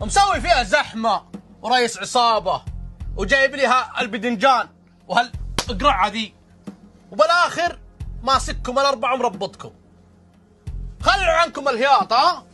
مسوي فيها زحمة ورئيس عصابة وجايب لي هالبدنجان وهالقرعه ذي وبالآخر ماسككم الاربعه ومربطكم خلوا عنكم الهياط ها؟